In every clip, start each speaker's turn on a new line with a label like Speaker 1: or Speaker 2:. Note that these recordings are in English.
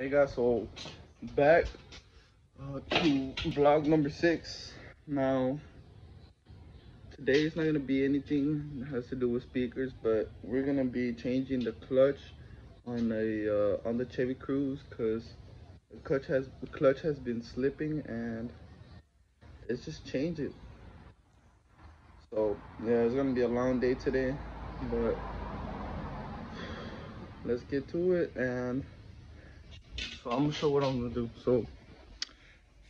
Speaker 1: Hey guys, so back uh, to vlog number six. Now, today is not gonna be anything that has to do with speakers, but we're gonna be changing the clutch on a uh, on the Chevy Cruze because the clutch has the clutch has been slipping and it's just changed it. So yeah, it's gonna be a long day today, but let's get to it and so I'm gonna show what I'm gonna do. So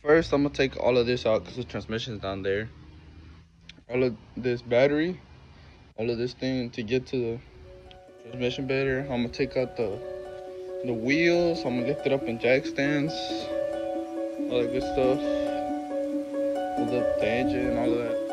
Speaker 1: first I'm gonna take all of this out because the transmission's down there. All of this battery, all of this thing to get to the transmission better. I'm gonna take out the the wheels. I'm gonna lift it up in jack stands, all that good stuff. Hold up the engine, and all of that.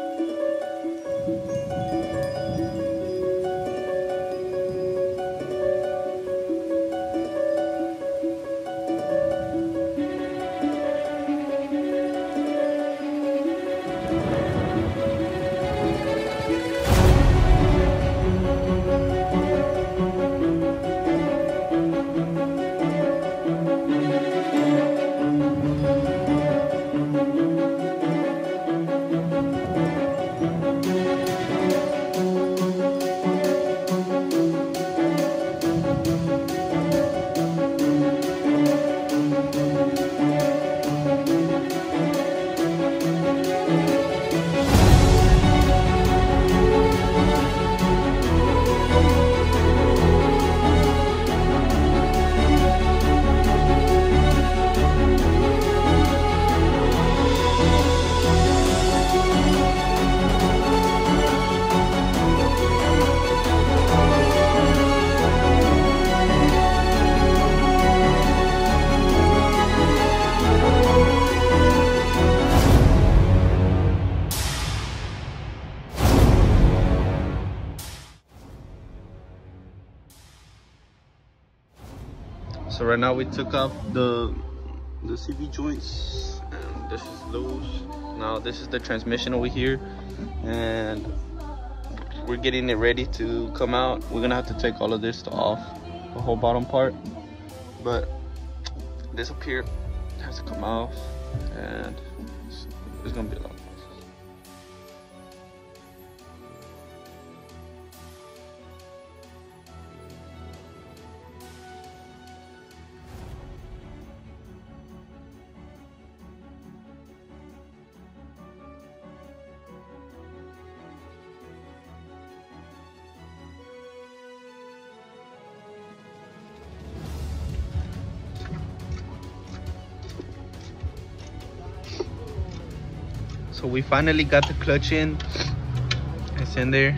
Speaker 1: So right now we took off the the CV joints and this is those. Now this is the transmission over here and we're getting it ready to come out. We're gonna have to take all of this off, the whole bottom part. But this up here has to come off and it's, it's gonna be a lot. So we finally got the clutch in. It's in there.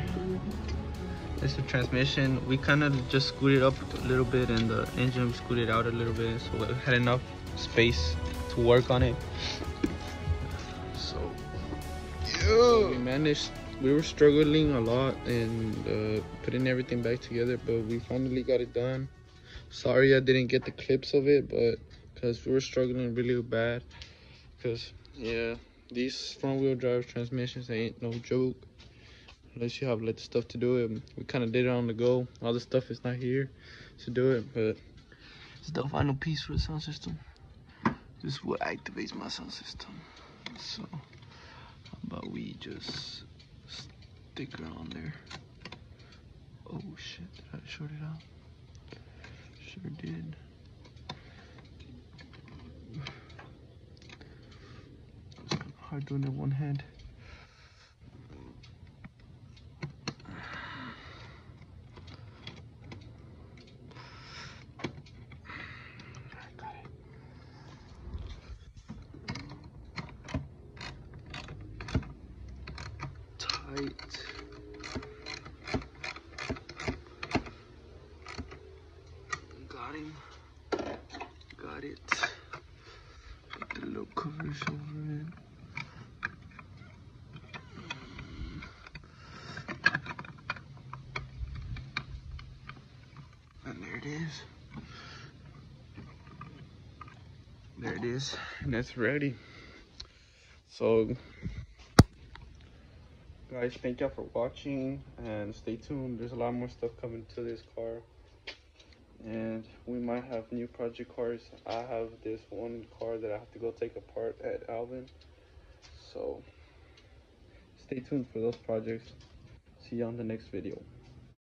Speaker 1: It's the transmission. We kind of just scooted up a little bit and the engine scooted out a little bit. So we had enough space to work on it. So we managed. We were struggling a lot and uh, putting everything back together, but we finally got it done. Sorry I didn't get the clips of it, but because we were struggling really bad. Because, yeah, these front wheel drive transmissions ain't no joke. Unless you have like stuff to do it. We kind of did it on the go. All the stuff is not here to do it but it's the final piece for the sound system. This is what activates my sound system. So how about we just stick it on there? Oh shit. Did i short it out? Sure did hard doing it one hand. Got him. Got it. Put the little covers over it. And there it is. There it is, and it's ready. So, guys, thank y'all for watching, and stay tuned. There's a lot more stuff coming to this car. and we might have new project cars. I have this one car that I have to go take apart at Alvin. So stay tuned for those projects. See you on the next video.